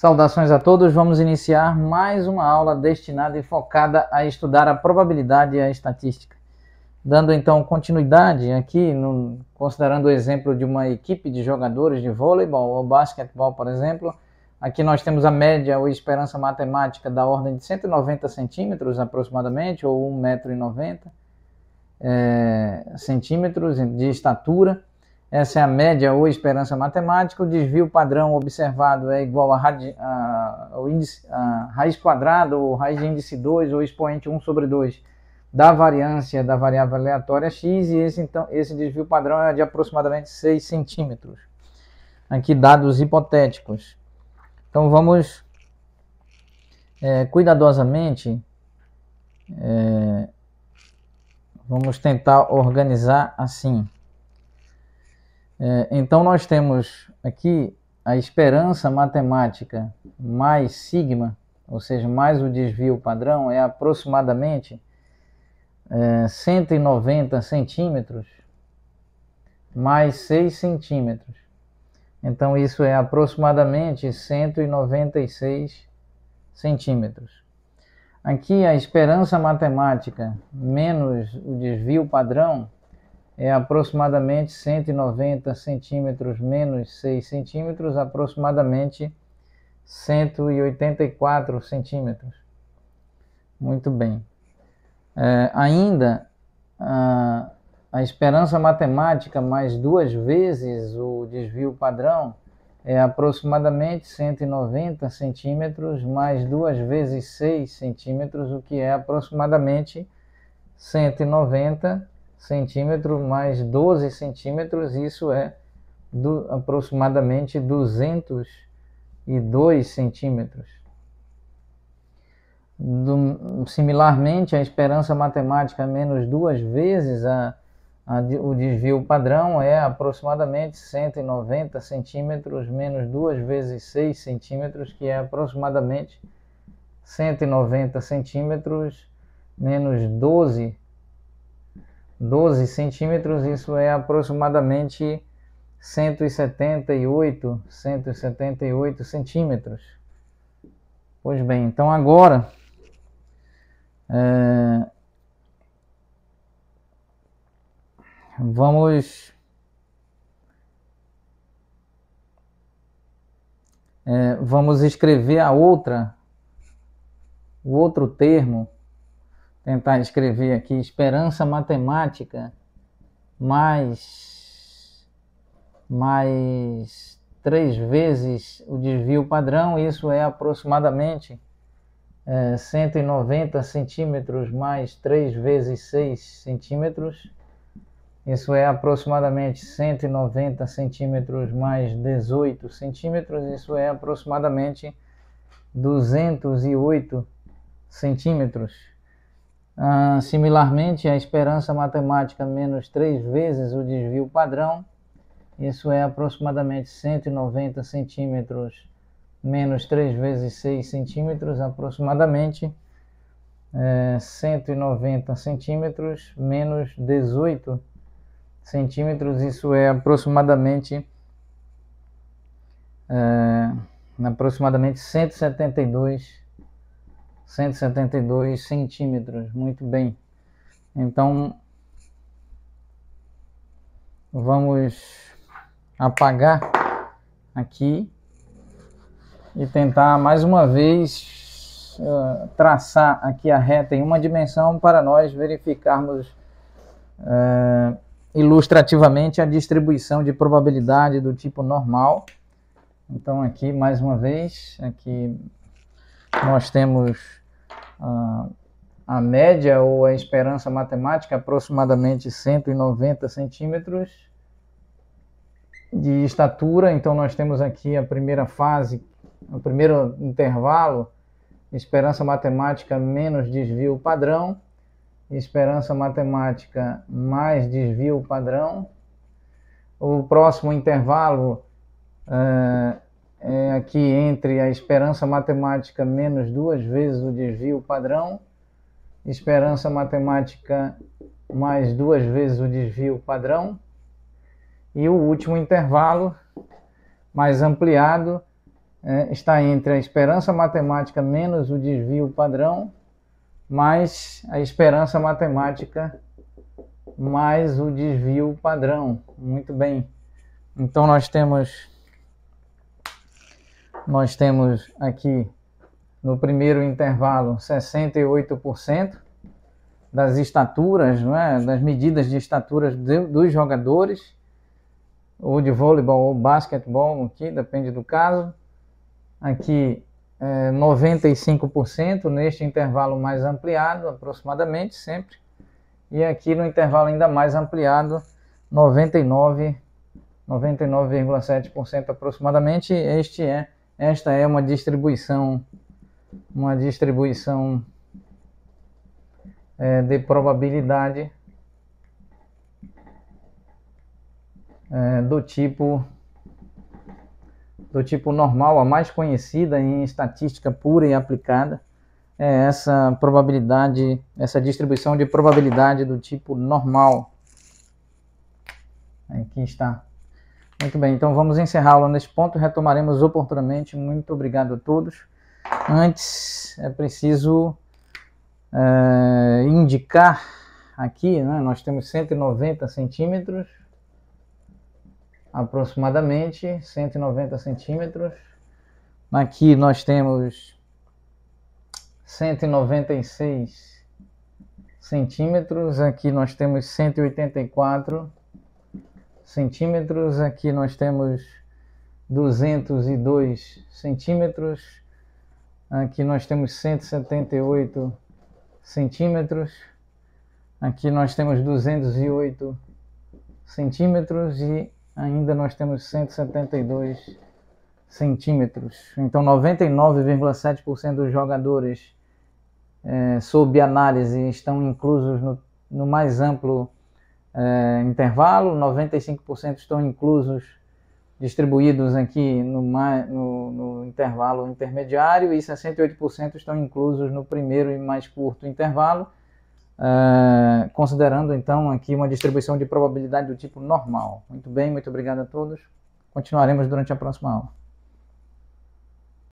Saudações a todos, vamos iniciar mais uma aula destinada e focada a estudar a probabilidade e a estatística. Dando então continuidade aqui, no, considerando o exemplo de uma equipe de jogadores de vôleibol ou basquetebol, por exemplo, aqui nós temos a média ou esperança matemática da ordem de 190 centímetros aproximadamente, ou 1,90m é, centímetros de estatura. Essa é a média ou esperança matemática. O desvio padrão observado é igual a, a, ao índice, a raiz quadrada ou raiz de índice 2 ou expoente 1 sobre 2 da variância da variável aleatória x e esse, então, esse desvio padrão é de aproximadamente 6 centímetros. Aqui dados hipotéticos. Então vamos é, cuidadosamente é, Vamos tentar organizar assim. É, então, nós temos aqui a esperança matemática mais sigma, ou seja, mais o desvio padrão, é aproximadamente é, 190 centímetros mais 6 centímetros. Então, isso é aproximadamente 196 centímetros. Aqui a esperança matemática menos o desvio padrão é aproximadamente 190 centímetros menos 6 centímetros, aproximadamente 184 centímetros. Muito bem. É, ainda a, a esperança matemática mais duas vezes o desvio padrão é aproximadamente 190 centímetros mais 2 vezes 6 centímetros, o que é aproximadamente 190 centímetros mais 12 centímetros, isso é do, aproximadamente 202 centímetros. Do, similarmente, a esperança matemática menos duas vezes a o desvio padrão é aproximadamente 190 centímetros menos 2 vezes 6 centímetros, que é aproximadamente 190 centímetros menos 12, 12 centímetros, isso é aproximadamente 178, 178 centímetros. Pois bem, então agora é, vamos é, vamos escrever a outra o outro termo tentar escrever aqui esperança matemática mais mais três vezes o desvio padrão isso é aproximadamente é, 190 centímetros mais 3 vezes 6 centímetros isso é aproximadamente 190 centímetros mais 18 centímetros, isso é aproximadamente 208 centímetros. Ah, similarmente, a esperança matemática menos 3 vezes o desvio padrão, isso é aproximadamente 190 centímetros menos 3 vezes 6 centímetros, aproximadamente é, 190 centímetros menos 18 centímetros. Isso é aproximadamente é, aproximadamente 172 172 centímetros, muito bem. Então vamos apagar aqui e tentar mais uma vez uh, traçar aqui a reta em uma dimensão para nós verificarmos uh, ilustrativamente a distribuição de probabilidade do tipo normal. Então aqui mais uma vez, aqui nós temos uh, a média ou a esperança matemática aproximadamente 190 centímetros de estatura. Então nós temos aqui a primeira fase, o primeiro intervalo, esperança matemática menos desvio padrão esperança matemática mais desvio padrão. O próximo intervalo é, é aqui entre a esperança matemática menos duas vezes o desvio padrão, esperança matemática mais duas vezes o desvio padrão, e o último intervalo mais ampliado é, está entre a esperança matemática menos o desvio padrão, mais a esperança matemática mais o desvio padrão. Muito bem. Então nós temos nós temos aqui no primeiro intervalo 68% das estaturas, não é? das medidas de estaturas de, dos jogadores, ou de voleibol ou basquetebol, aqui depende do caso. Aqui é, 95% neste intervalo mais ampliado, aproximadamente sempre. E aqui no intervalo ainda mais ampliado, 99 99,7% aproximadamente. Este é esta é uma distribuição uma distribuição é, de probabilidade é, do tipo do tipo normal, a mais conhecida em estatística pura e aplicada é essa probabilidade, essa distribuição de probabilidade do tipo normal. Aqui está. Muito bem, então vamos encerrar a aula nesse ponto, retomaremos oportunamente. Muito obrigado a todos. Antes é preciso é, indicar aqui, né, nós temos 190 centímetros, aproximadamente 190 centímetros. Aqui nós temos 196 centímetros, aqui nós temos 184 centímetros, aqui nós temos 202 centímetros, Aqui nós temos 178 centímetros. Aqui nós temos 208 centímetros e ainda nós temos 172 centímetros. Então 99,7% dos jogadores é, sob análise estão inclusos no, no mais amplo é, intervalo, 95% estão inclusos distribuídos aqui no, no, no, intervalo intermediário e 68% estão inclusos no primeiro e mais curto intervalo, uh, considerando então aqui uma distribuição de probabilidade do tipo normal. Muito bem, muito obrigado a todos. Continuaremos durante a próxima aula.